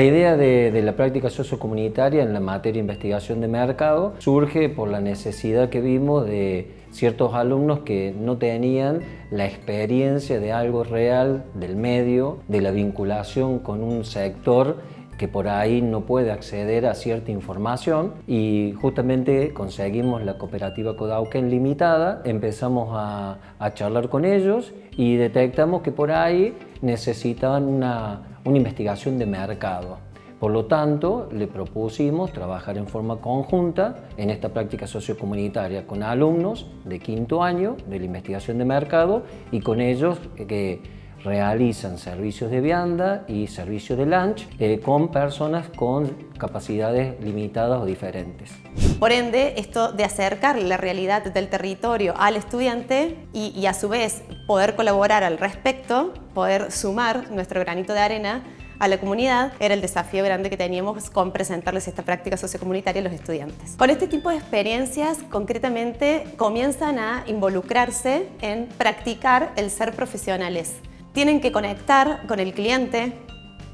La idea de, la práctica sociocomunitaria en la materia de investigación de mercado surge por la necesidad que vimos de ciertos alumnos que no tenían la experiencia de algo real del medio, de la vinculación con un sector que por ahí no puede acceder a cierta información y justamente conseguimos la cooperativa Codauken Limitada, empezamos a, a charlar con ellos y detectamos que por ahí necesitaban una, una investigación de mercado. Por lo tanto, le propusimos trabajar en forma conjunta en esta práctica sociocomunitaria con alumnos de quinto año de la investigación de mercado y con ellos que realizan servicios de vianda y servicios de lunch eh, con personas con capacidades limitadas o diferentes. Por ende, esto de acercar la realidad del territorio al estudiante y a su vez poder colaborar al respecto, poder sumar nuestro granito de arena a la comunidad era el desafío grande que teníamos con presentarles esta práctica sociocomunitaria a los estudiantes. Con este tipo de experiencias, concretamente, comienzan a involucrarse en practicar el ser profesionales, tienen que conectar con el cliente,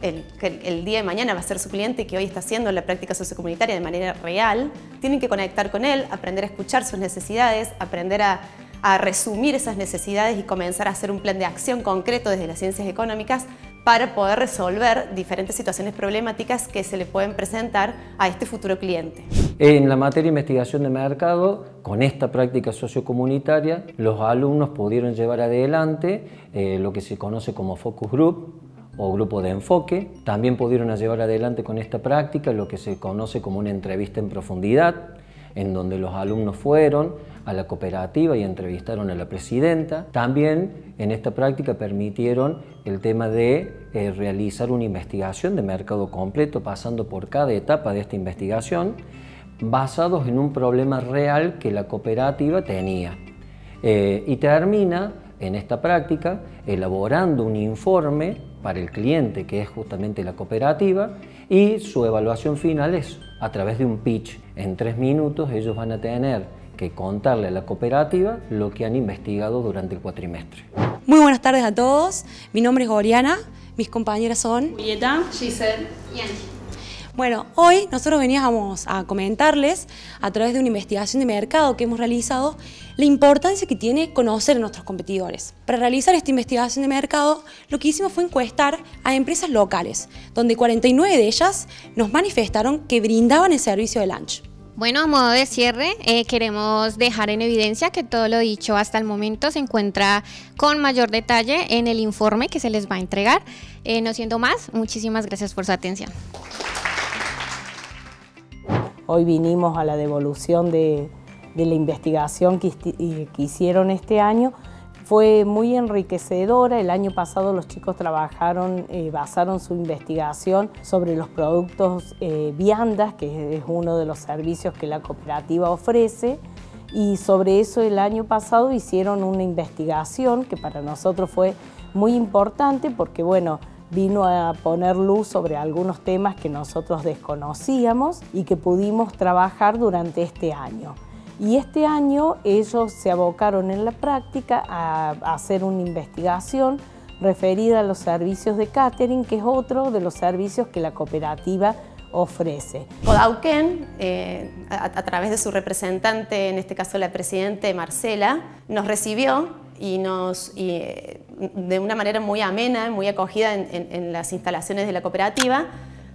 el, que el día de mañana va a ser su cliente y que hoy está haciendo la práctica sociocomunitaria de manera real, tienen que conectar con él, aprender a escuchar sus necesidades, aprender a, a resumir esas necesidades y comenzar a hacer un plan de acción concreto desde las ciencias económicas para poder resolver diferentes situaciones problemáticas que se le pueden presentar a este futuro cliente. En la materia de investigación de mercado, con esta práctica sociocomunitaria, los alumnos pudieron llevar adelante eh, lo que se conoce como focus group, o grupo de enfoque. También pudieron llevar adelante con esta práctica lo que se conoce como una entrevista en profundidad, en donde los alumnos fueron a la cooperativa y entrevistaron a la presidenta. También en esta práctica permitieron el tema de eh, realizar una investigación de mercado completo, pasando por cada etapa de esta investigación, basados en un problema real que la cooperativa tenía. Eh, y termina en esta práctica elaborando un informe para el cliente, que es justamente la cooperativa, y su evaluación final es a través de un pitch. En tres minutos ellos van a tener que contarle a la cooperativa lo que han investigado durante el cuatrimestre. Muy buenas tardes a todos, mi nombre es Oriana, mis compañeras son Julieta, Giselle y Angie. Bueno, hoy nosotros veníamos a comentarles, a través de una investigación de mercado que hemos realizado, la importancia que tiene conocer a nuestros competidores. Para realizar esta investigación de mercado, lo que hicimos fue encuestar a empresas locales, donde 49 de ellas nos manifestaron que brindaban el servicio de lunch. Bueno, a modo de cierre, eh, queremos dejar en evidencia que todo lo dicho hasta el momento se encuentra con mayor detalle en el informe que se les va a entregar. Eh, no siendo más, muchísimas gracias por su atención. Hoy vinimos a la devolución de, la investigación que, hicieron este año. Fue muy enriquecedora. El año pasado los chicos trabajaron, eh, basaron su investigación sobre los productos eh, viandas, que es uno de los servicios que la cooperativa ofrece. Y sobre eso el año pasado hicieron una investigación que para nosotros fue muy importante porque, bueno, vino a poner luz sobre algunos temas que nosotros desconocíamos y que pudimos trabajar durante este año. Y este año ellos se abocaron en la práctica a hacer una investigación referida a los servicios de catering, que es otro de los servicios que la cooperativa ofrece. Codauken, eh, a, través de su representante, en este caso la presidente Marcela, nos recibió y nos, eh, de una manera muy amena, muy acogida en, las instalaciones de la cooperativa,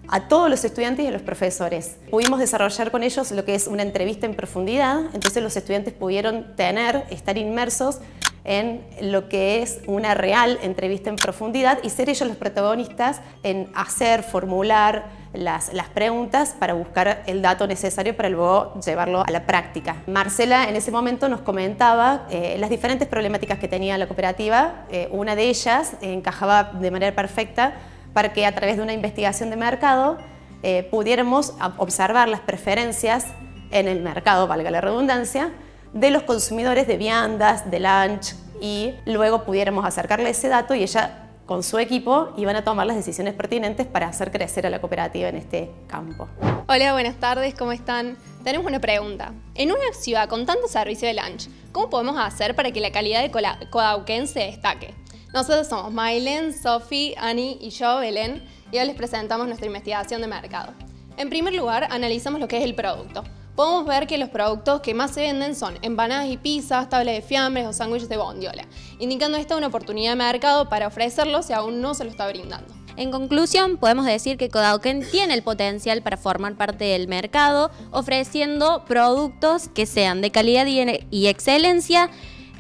a todos los estudiantes y a los profesores. Pudimos desarrollar con ellos lo que es una entrevista en profundidad, entonces los estudiantes pudieron tener, estar inmersos en lo que es una real entrevista en profundidad y ser ellos los protagonistas en hacer, formular, las, las, preguntas para buscar el dato necesario para luego llevarlo a la práctica. Marcela en ese momento nos comentaba eh, las diferentes problemáticas que tenía la cooperativa. Eh, una de ellas encajaba de manera perfecta para que a través de una investigación de mercado eh, pudiéramos observar las preferencias en el mercado, valga la redundancia, de los consumidores de viandas, de lunch y luego pudiéramos acercarle ese dato y ella con su equipo iban a tomar las decisiones pertinentes para hacer crecer a la cooperativa en este campo. Hola, buenas tardes, ¿cómo están? Tenemos una pregunta. En una ciudad con tanto servicio de lunch, ¿cómo podemos hacer para que la calidad de Codauquén se destaque? Nosotros somos Mailen, Sofi, Ani y yo, Belén, y hoy les presentamos nuestra investigación de mercado. En primer lugar, analizamos lo que es el producto. Podemos ver que los productos que más se venden son empanadas y pizzas, tablas de fiambres o sándwiches de bondiola, indicando esta una oportunidad de mercado para ofrecerlo si aún no se lo está brindando. En conclusión, podemos decir que Kodauken tiene el potencial para formar parte del mercado, ofreciendo productos que sean de calidad y excelencia,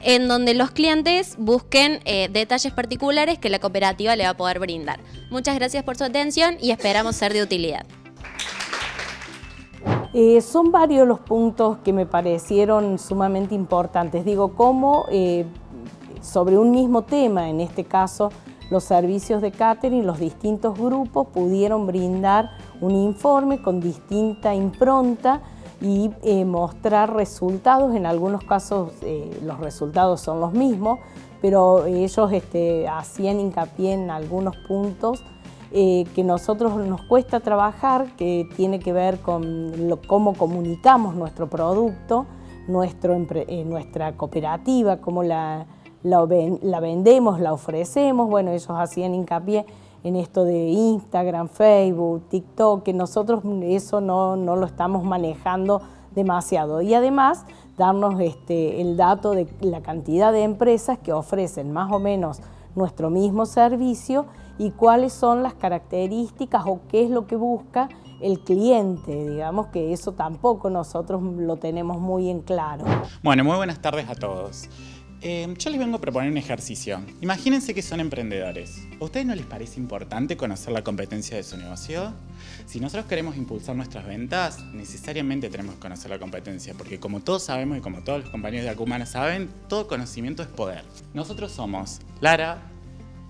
en donde los clientes busquen eh, detalles particulares que la cooperativa le va a poder brindar. Muchas gracias por su atención y esperamos ser de utilidad. Eh, son varios los puntos que me parecieron sumamente importantes. Digo, cómo eh, sobre un mismo tema, en este caso los servicios de catering, los distintos grupos pudieron brindar un informe con distinta impronta y eh, mostrar resultados. En algunos casos los resultados son los mismos, pero ellos este, hacían hincapié en algunos puntos eh, que nosotros nos cuesta trabajar, que tiene que ver con cómo comunicamos nuestro producto, eh, nuestra cooperativa, cómo la, la, vendemos, la ofrecemos. Bueno, ellos hacían hincapié en esto de Instagram, Facebook, TikTok, que nosotros eso no, no lo estamos manejando demasiado. Y además darnos este, el dato de la cantidad de empresas que ofrecen más o menos nuestro mismo servicio y cuáles son las características o qué es lo que busca el cliente, digamos que eso tampoco nosotros lo tenemos muy en claro. Bueno, muy buenas tardes a todos. Eh, yo les vengo a proponer un ejercicio. Imagínense que son emprendedores. ¿A ustedes no les parece importante conocer la competencia de su negocio? Si nosotros queremos impulsar nuestras ventas, necesariamente tenemos que conocer la competencia, porque como todos sabemos y como todos los compañeros de Acumana saben, todo conocimiento es poder. Nosotros somos Lara,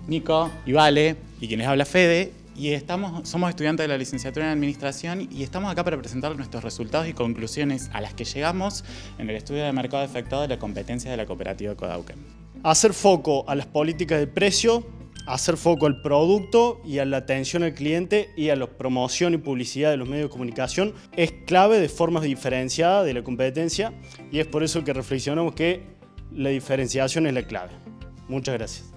Nico y Vale, y quienes habla Fede, y estamos, somos estudiantes de la licenciatura en Administración y estamos acá para presentar nuestros resultados y conclusiones a las que llegamos en el estudio de mercado afectado de la competencia de la cooperativa Codauque. Hacer foco a las políticas de precio, hacer foco al producto y a la atención al cliente y a la promoción y publicidad de los medios de comunicación es clave de formas diferenciadas de la competencia y es por eso que reflexionamos que la diferenciación es la clave. Muchas gracias.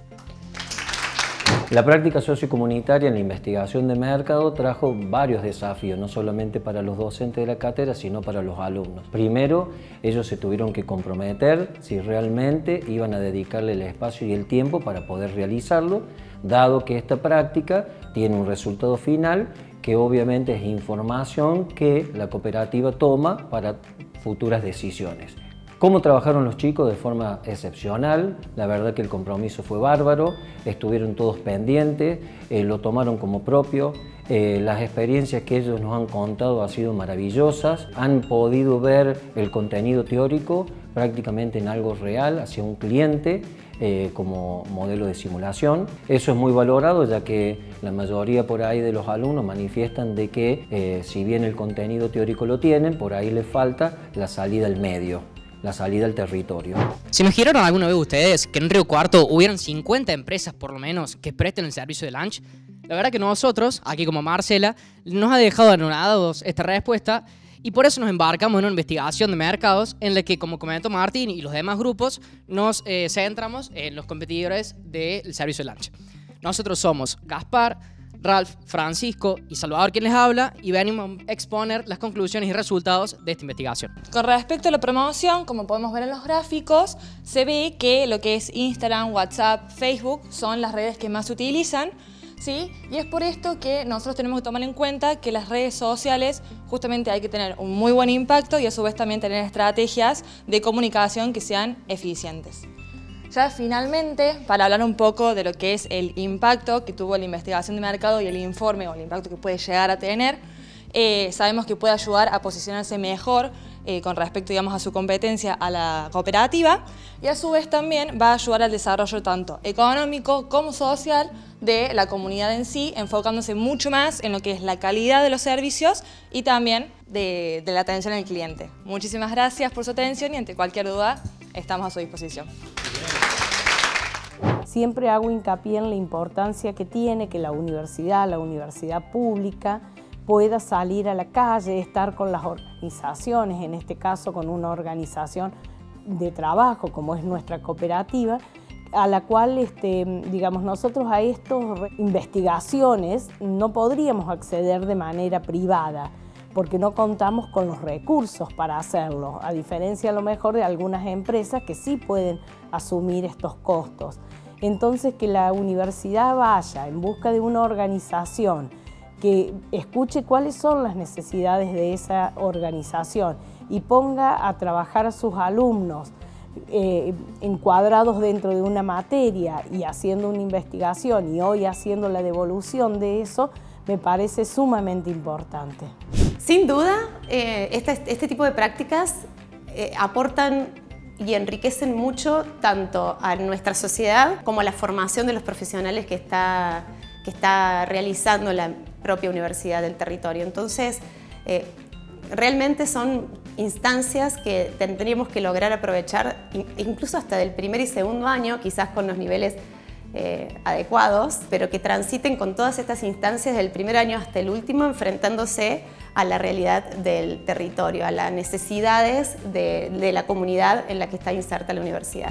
La práctica sociocomunitaria en la investigación de mercado trajo varios desafíos, no solamente para los docentes de la cátedra, sino para los alumnos. Primero, ellos se tuvieron que comprometer si realmente iban a dedicarle el espacio y el tiempo para poder realizarlo, dado que esta práctica tiene un resultado final que obviamente es información que la cooperativa toma para futuras decisiones. ¿Cómo trabajaron los chicos? De forma excepcional, la verdad que el compromiso fue bárbaro, estuvieron todos pendientes, eh, lo tomaron como propio, eh, las experiencias que ellos nos han contado han sido maravillosas, han podido ver el contenido teórico prácticamente en algo real hacia un cliente eh, como modelo de simulación. Eso es muy valorado ya que la mayoría por ahí de los alumnos manifiestan de que si bien el contenido teórico lo tienen, por ahí les falta la salida al medio la salida al territorio. ¿Se imaginaron alguna vez ustedes que en Río Cuarto hubieran 50 empresas por lo menos que presten el servicio de lunch? La verdad que nosotros, aquí como Marcela, nos ha dejado anonadados esta respuesta y por eso nos embarcamos en una investigación de mercados en la que, como comentó Martín y los demás grupos, nos eh, centramos en los competidores del servicio de lunch. Nosotros somos Gaspar, Ralph, Francisco y Salvador quien les habla y venimos a exponer las conclusiones y resultados de esta investigación. Con respecto a la promoción, como podemos ver en los gráficos, se ve que lo que es Instagram, WhatsApp, Facebook son las redes que más se utilizan. ¿Sí? Y es por esto que nosotros tenemos que tomar en cuenta que las redes sociales justamente hay que tener un muy buen impacto y a su vez también tener estrategias de comunicación que sean eficientes. Ya finalmente, para hablar un poco de lo que es el impacto que tuvo la investigación de mercado y el informe o el impacto que puede llegar a tener, eh, sabemos que puede ayudar a posicionarse mejor eh, con respecto digamos, a su competencia a la cooperativa y a su vez también va a ayudar al desarrollo tanto económico como social de la comunidad en sí, enfocándose mucho más en lo que es la calidad de los servicios y también de, de la atención al cliente. Muchísimas gracias por su atención y ante cualquier duda estamos a su disposición. Siempre hago hincapié en la importancia que tiene que la universidad, la universidad pública, pueda salir a la calle, estar con las organizaciones, en este caso con una organización de trabajo como es nuestra cooperativa, a la cual, este, digamos, nosotros a estas investigaciones no podríamos acceder de manera privada porque no contamos con los recursos para hacerlo, a diferencia a lo mejor de algunas empresas que sí pueden asumir estos costos. Entonces, que la universidad vaya en busca de una organización que escuche cuáles son las necesidades de esa organización y ponga a trabajar a sus alumnos eh, encuadrados dentro de una materia y haciendo una investigación y hoy haciendo la devolución de eso, me parece sumamente importante. Sin duda, eh, este, tipo de prácticas eh, aportan y enriquecen mucho tanto a nuestra sociedad como a la formación de los profesionales que está, que está realizando la propia universidad del territorio. Entonces, eh, realmente son instancias que tendríamos que lograr aprovechar incluso hasta del primer y segundo año, quizás con los niveles eh, adecuados, pero que transiten con todas estas instancias del primer año hasta el último, enfrentándose a la realidad del territorio, a las necesidades de, de la comunidad en la que está inserta la universidad.